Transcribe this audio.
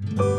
Mm-hmm.